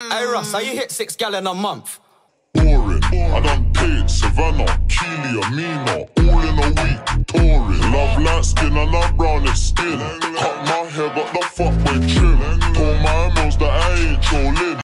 Hey Russ, how you hit six gal in a month? Boring. I done paid Savannah, Keely, Amina, all in a week. Touring. Love light skin and I brown it skin. Cut my hair, but the fuck boy trim.